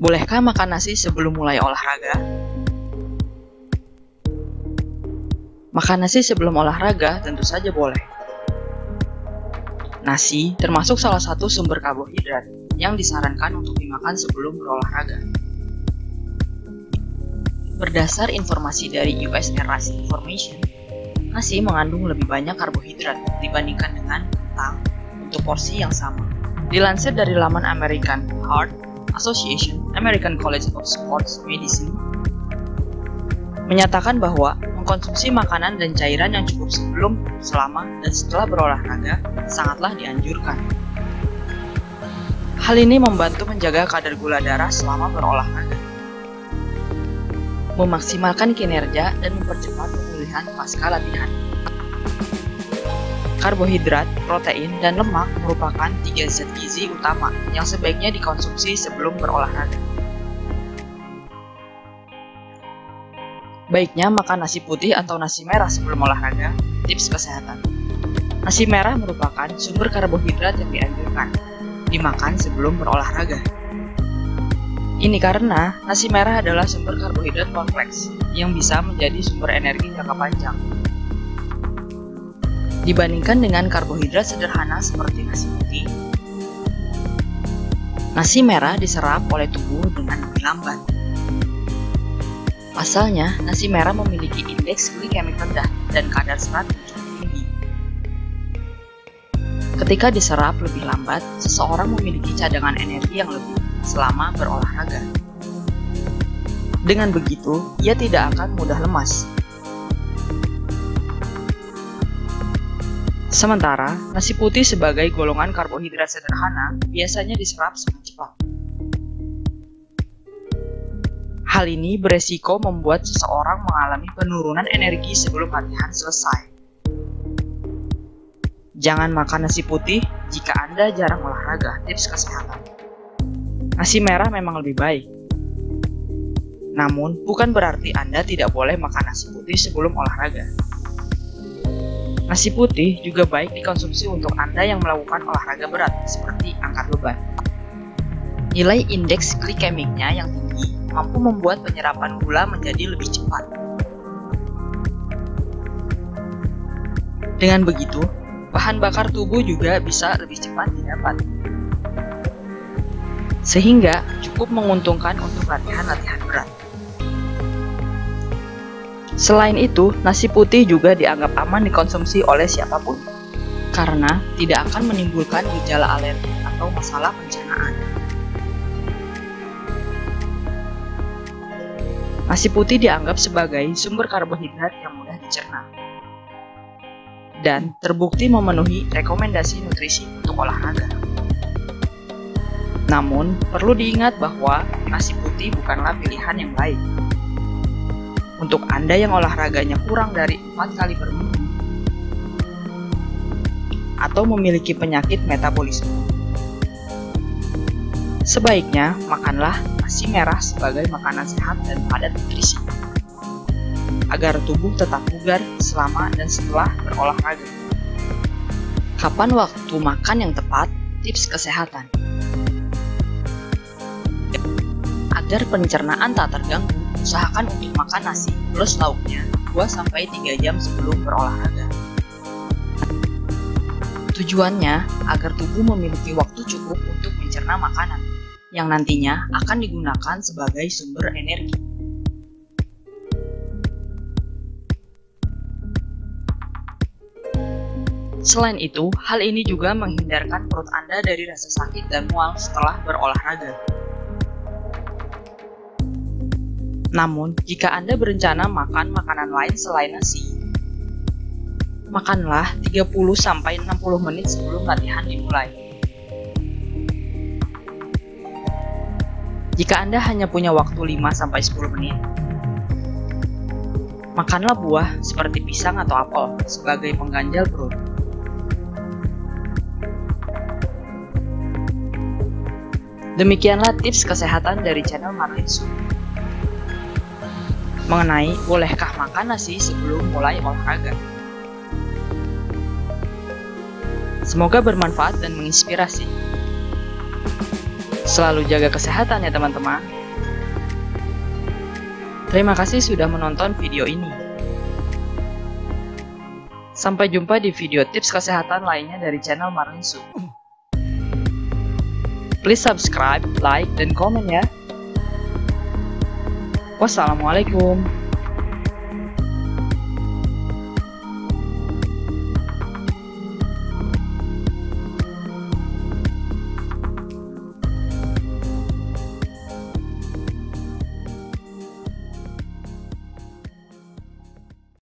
Bolehkah makan nasi sebelum mulai olahraga? Makan nasi sebelum olahraga tentu saja boleh. Nasi termasuk salah satu sumber karbohidrat yang disarankan untuk dimakan sebelum berolahraga. Berdasar informasi dari US Air Information, nasi mengandung lebih banyak karbohidrat dibandingkan dengan kentang untuk porsi yang sama. Dilansir dari laman American Heart Association American College of Sports Medicine menyatakan bahwa mengkonsumsi makanan dan cairan yang cukup sebelum, selama, dan setelah berolahraga sangatlah dianjurkan. Hal ini membantu menjaga kadar gula darah selama berolahraga, memaksimalkan kinerja dan mempercepat pemulihan pasca latihan. Karbohidrat, protein, dan lemak merupakan tiga zat gizi utama yang sebaiknya dikonsumsi sebelum berolahraga. Baiknya makan nasi putih atau nasi merah sebelum olahraga. Tips kesehatan. Nasi merah merupakan sumber karbohidrat yang dianjurkan dimakan sebelum berolahraga. Ini karena nasi merah adalah sumber karbohidrat kompleks yang bisa menjadi sumber energi jangka panjang dibandingkan dengan karbohidrat sederhana seperti nasi putih. Nasi merah diserap oleh tubuh dengan lebih lambat. Pasalnya, nasi merah memiliki indeks glikemik rendah dan kadar serat yang cukup tinggi. Ketika diserap lebih lambat, seseorang memiliki cadangan energi yang lebih selama berolahraga. Dengan begitu, ia tidak akan mudah lemas Sementara, nasi putih sebagai golongan karbohidrat sederhana biasanya diserap sangat cepat. Hal ini beresiko membuat seseorang mengalami penurunan energi sebelum latihan selesai. Jangan makan nasi putih jika Anda jarang olahraga. Tips kesehatan. Nasi merah memang lebih baik. Namun, bukan berarti Anda tidak boleh makan nasi putih sebelum olahraga. Nasi putih juga baik dikonsumsi untuk Anda yang melakukan olahraga berat seperti angkat beban. Nilai indeks glikemiknya yang tinggi mampu membuat penyerapan gula menjadi lebih cepat. Dengan begitu, bahan bakar tubuh juga bisa lebih cepat didapat. Sehingga cukup menguntungkan untuk latihan-latihan berat. Selain itu, nasi putih juga dianggap aman dikonsumsi oleh siapa pun, karena tidak akan menimbulkan gejala alergi atau masalah pencernaan. Nasi putih dianggap sebagai sumber karbohidrat yang mudah dicerna dan terbukti memenuhi rekomendasi nutrisi untuk olahraga. Namun, perlu diingat bahwa nasi putih bukanlah pilihan yang baik untuk Anda yang olahraganya kurang dari 4 kali per minggu atau memiliki penyakit metabolisme. Sebaiknya makanlah nasi merah sebagai makanan sehat dan padat nutrisi agar tubuh tetap bugar selama dan setelah berolahraga. Kapan waktu makan yang tepat? Tips kesehatan. Agar pencernaan tak terganggu, Usahakan untuk makan nasi plus lauknya 2-3 jam sebelum berolahraga. Tujuannya agar tubuh memiliki waktu cukup untuk mencerna makanan yang nantinya akan digunakan sebagai sumber energi. Selain itu, hal ini juga menghindarkan perut Anda dari rasa sakit dan mual setelah berolahraga. Namun, jika Anda berencana makan makanan lain selain nasi, makanlah 30-60 menit sebelum latihan dimulai. Jika Anda hanya punya waktu 5-10 menit, makanlah buah seperti pisang atau apel sebagai pengganjal perut. Demikianlah tips kesehatan dari channel Marlin Su mengenai bolehkah makan nasi sebelum mulai olahraga. Semoga bermanfaat dan menginspirasi. Selalu jaga kesehatan ya teman-teman. Terima kasih sudah menonton video ini. Sampai jumpa di video tips kesehatan lainnya dari channel Marlin Su. Please subscribe, like, dan komen ya. Wassalamualaikum.